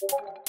you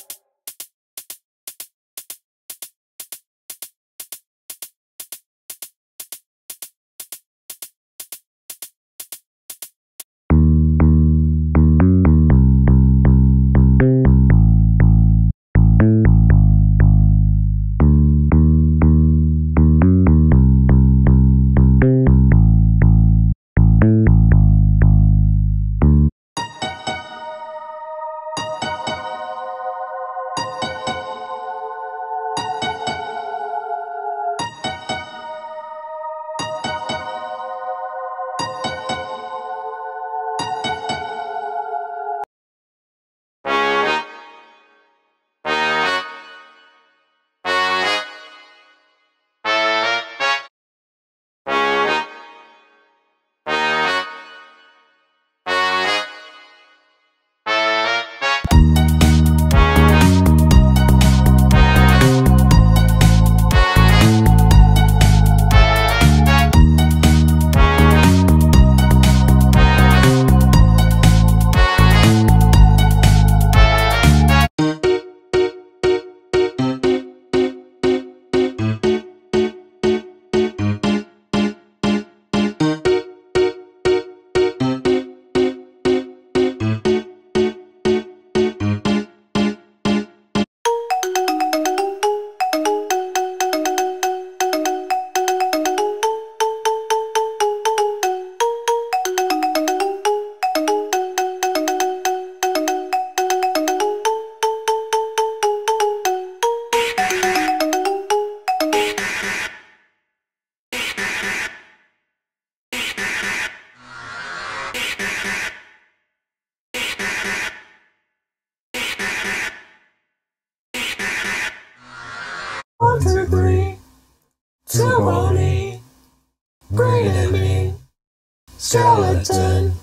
skeleton,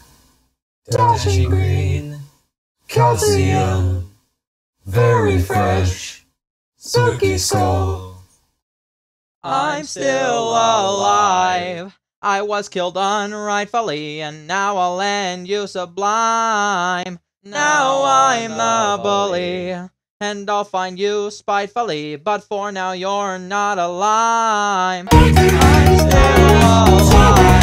dashing green, calcium, very fresh, spooky skull. I'm still alive. I was killed unrightfully, and now I'll end you sublime. Now I'm the bully, and I'll find you spitefully, but for now you're not alive. I'm still alive.